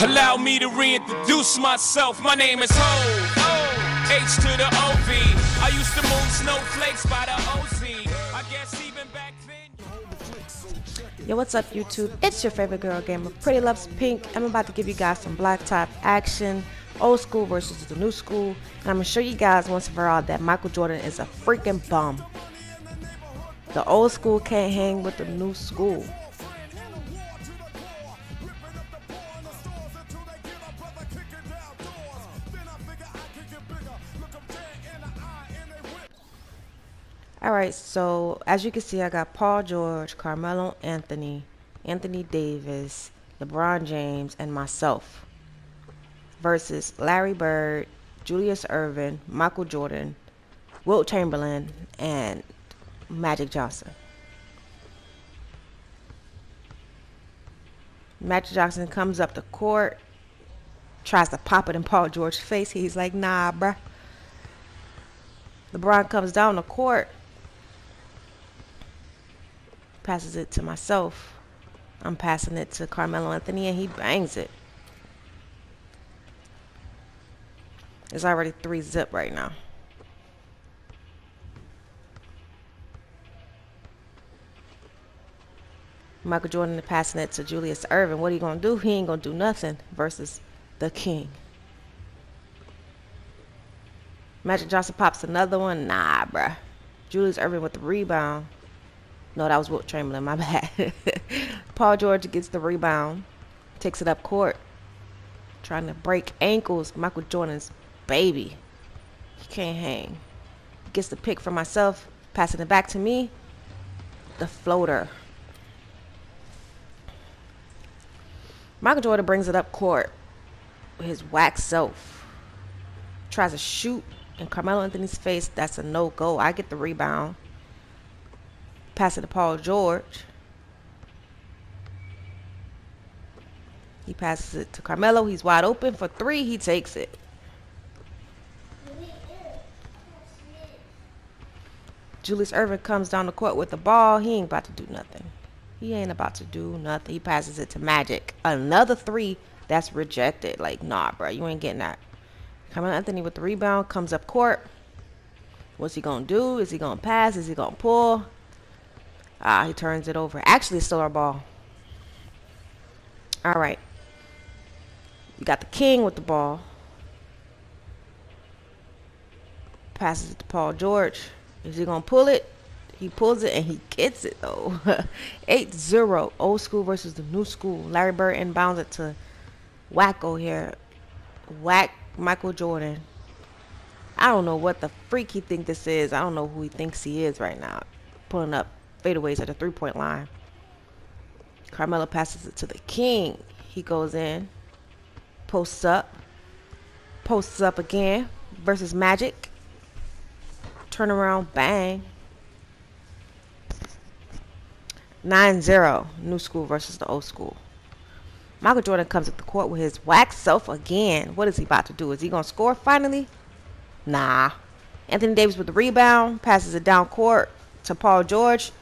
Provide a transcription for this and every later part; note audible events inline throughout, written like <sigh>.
Allow me to reintroduce myself. My name is Ho. H to the OV. I used to move snowflakes by the OZ. I guess even back then. Yo, what's up, YouTube? It's your favorite girl gamer, Pretty Loves Pink. I'm about to give you guys some blacktop action, old school versus the new school, and I'm gonna show you guys once and for all that Michael Jordan is a freaking bum. The old school can't hang with the new school. Alright, so as you can see, I got Paul George, Carmelo Anthony, Anthony Davis, LeBron James, and myself versus Larry Bird, Julius Erving, Michael Jordan, Wilt Chamberlain, and Magic Johnson. Magic Johnson comes up the court, tries to pop it in Paul George's face. He's like, nah, bruh. LeBron comes down the court, passes it to myself. I'm passing it to Carmelo Anthony and he bangs it. It's already three zip right now. Michael Jordan passing it to Julius Erving. What are you going to do? He ain't going to do nothing versus the king. Magic Johnson pops another one. Nah, bruh. Julius Erving with the rebound. No, that was Wilt Chamberlain. My <laughs> bad. Paul George gets the rebound, takes it up court, trying to break ankles. Michael Jordan's baby. He can't hang. Gets the pick for myself, passing it back to me. The floater. Michael Jordan brings it up court with his wax self. Tries to shoot in Carmelo Anthony's face. That's a no go. I get the rebound. Pass it to Paul George. He passes it to Carmelo. He's wide open for three. He takes it. Julius Erving comes down the court with the ball. He ain't about to do nothing. He ain't about to do nothing. He passes it to Magic. Another three that's rejected. Like, nah, bro, you ain't getting that. Carmelo Anthony with the rebound comes up court. What's he gonna do? Is he gonna pass? Is he gonna pull? Ah, he turns it over. Actually, it's still our ball. All right. We got the king with the ball. Passes it to Paul George. Is he going to pull it? He pulls it and he gets it, though. <laughs> 8-0. Old school versus the new school. Larry Bird inbounds it to Wacko here. Whack Michael Jordan. I don't know what the freak he think this is. I don't know who he thinks he is right now. Pulling up fadeaways at the three point line. Carmelo passes it to the king. He goes in, posts up, posts up again versus Magic. Turn around, bang. 9 0, new school versus the old school. Michael Jordan comes up the court with his wax self again. What is he about to do? Is he going to score finally? Nah. Anthony Davis with the rebound, passes it down court to Paul George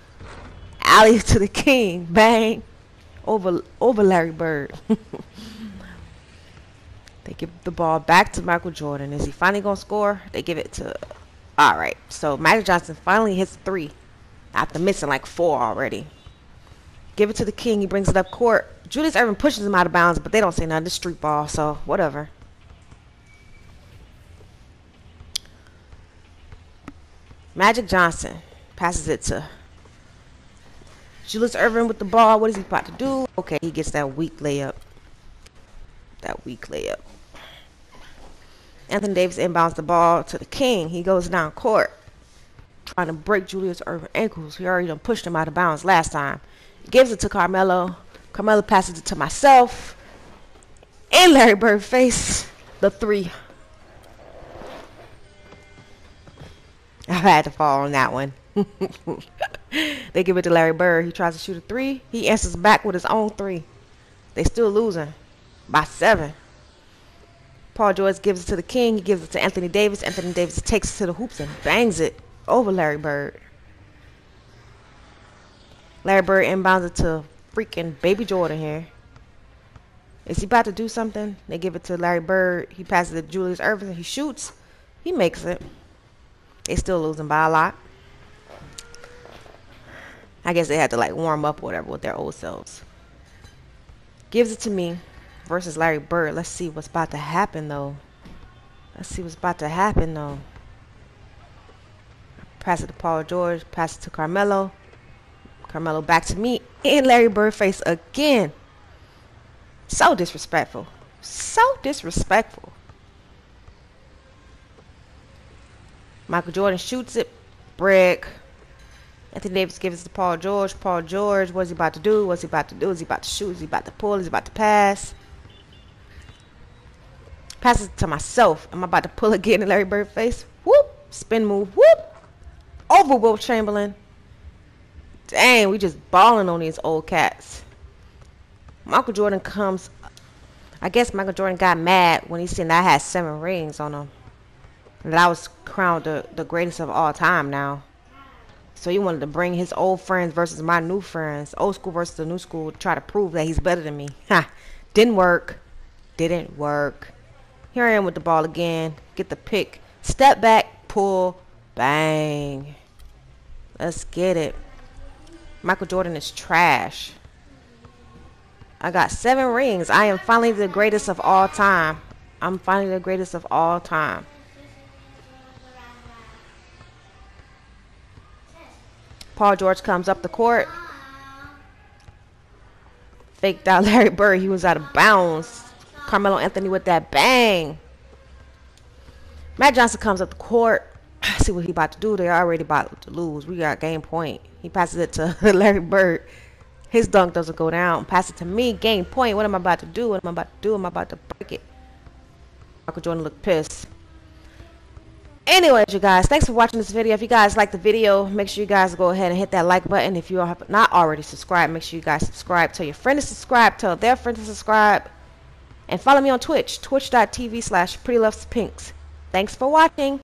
alley <laughs> to the king. Bang. Over over Larry Bird. <laughs> they give the ball back to Michael Jordan. Is he finally gonna score? They give it to Alright. So Magic Johnson finally hits three after missing like four already. Give it to the king. He brings it up court. Julius Erving pushes him out of bounds, but they don't say nothing. Street ball, so whatever. Magic Johnson passes it to Julius Erving with the ball. What is he about to do? Okay, he gets that weak layup. That weak layup. Anthony Davis inbounds the ball to the king. He goes down court. Trying to break Julius Erving ankles. He already done pushed him out of bounds last time. He gives it to Carmelo. Carmelo passes it to myself. And Larry Bird face. The three. <laughs> I had to fall on that one. <laughs> they give it to Larry Bird. He tries to shoot a three. He answers back with his own three. They still losing by seven. Paul George gives it to the King. He gives it to Anthony Davis. Anthony Davis takes it to the hoops and bangs it over Larry Bird. Larry Bird inbounds it to freaking Baby Jordan here. Is he about to do something? They give it to Larry Bird. He passes it to Julius Erving. He shoots. He makes it. They still losing by a lot. I guess they had to like warm up whatever with their old selves. Gives it to me versus Larry Bird. Let's see what's about to happen though. Let's see what's about to happen though. Pass it to Paul George. Pass it to Carmelo. Carmelo back to me. And Larry Bird face again. So disrespectful. So disrespectful. Michael Jordan shoots it. Brick. Anthony Davis gives it to Paul George. Paul George, what's he about to do? What's he about to do? Is he about to shoot? Is he about to pull? Is he about to pass? Passes to myself. Am I about to pull again in Larry Bird face? Whoop. Spin move. Whoop. Over Wilt Chamberlain. Dang, we just balling on these old cats. Michael Jordan comes. I guess Michael Jordan got mad when he seen that I had seven rings on him. And I was crowned the, the greatest of all time now. So he wanted to bring his old friends versus my new friends, old school versus the new school, to try to prove that he's better than me. Ha! Didn't work. Didn't work. Here I am with the ball again. Get the pick. Step back, pull, bang. Let's get it. Michael Jordan is trash. I got seven rings. I am finally the greatest of all time. I'm finally the greatest of all time. Paul George comes up the court. Faked out <laughs> Larry Bird. He was out of bounds. Carmelo Anthony with that bang. Magic Johnson comes up the court. I <sighs> see what he about to do. They're already about to lose. We got game point. He passes it to <laughs> Larry Bird. His dunk doesn't go down. Pass it to me. Game point. What am I about to do? What am I about to do? Am I about to break it? Michael Jordan looked pissed. Anyways, you guys, thanks for watching this video. If you guys like the video, make sure you guys go ahead and hit that like button. If you have not already subscribed, make sure you guys subscribe. Tell your friend to subscribe. Tell their friend to subscribe. And follow me on Twitch, twitch.tv slash prettylovespinks. Thanks for watching.